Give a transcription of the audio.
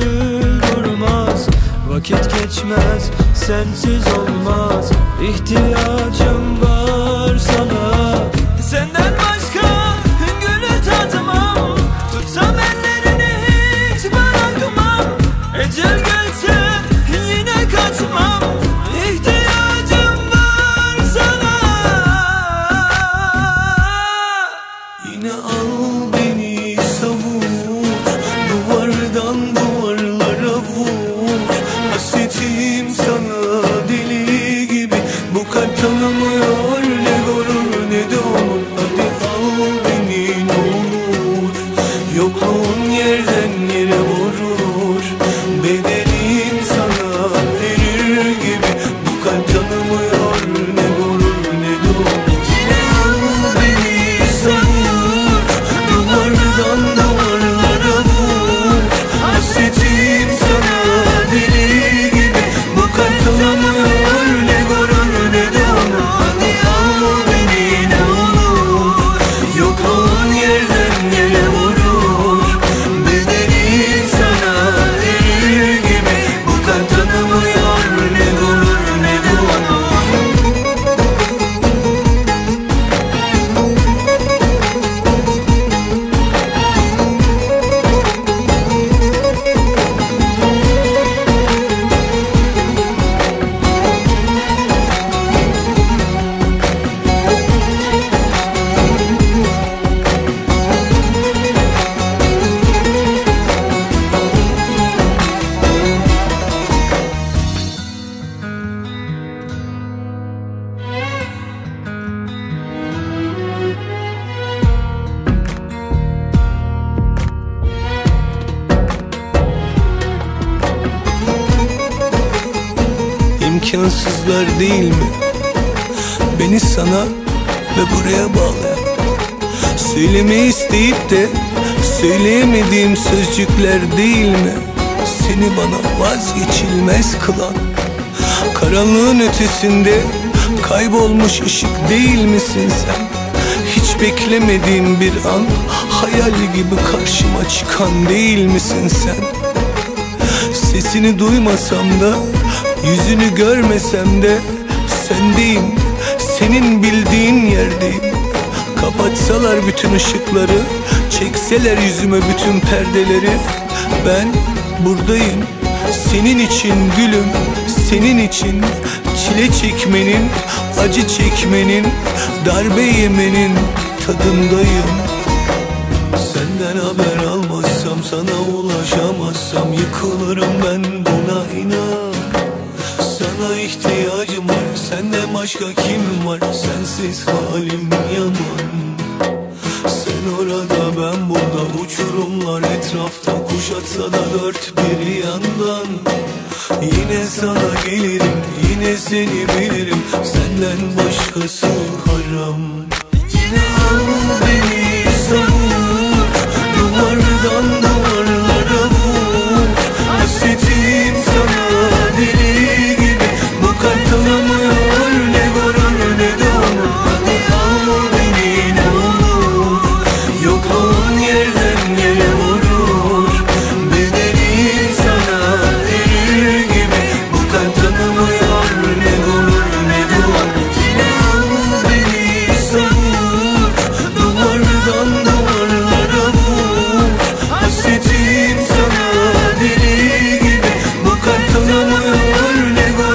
Gönül durmaz Vakit geçmez sensiz olmaz. İhtiyacım var sana. Senden başka seems İmkansızlar değil mi? Beni sana ve buraya bağlayan Söylemeyi isteyip de söyleyemediğim sözcükler değil mi? Seni bana vazgeçilmez kılan Karanlığın ötesinde kaybolmuş ışık değil misin sen? Hiç beklemediğim bir an hayal gibi karşıma çıkan değil misin sen? Sesini duymasam da Yüzünü görmesem de Sendeyim. Senin bildiğin yerdeyim. Kapatsalar bütün ışıkları Çekseler yüzüme bütün perdeleri. Ben buradayım Senin için gülüm Senin için Çile çekmenin Acı çekmenin Darbe yemenin Tadındayım. Senden haber almazsam sana ulaşamazsam yıkılırım ben buna inan başka kim var? Sensiz halim yaman. Sen orada ben burada. Uçurumlar etrafta. Kuşatsa da dört bir yandan. Yine sana gelirim yine seni bilirim. Senden başkası haram. Yine al beni olur ne gurur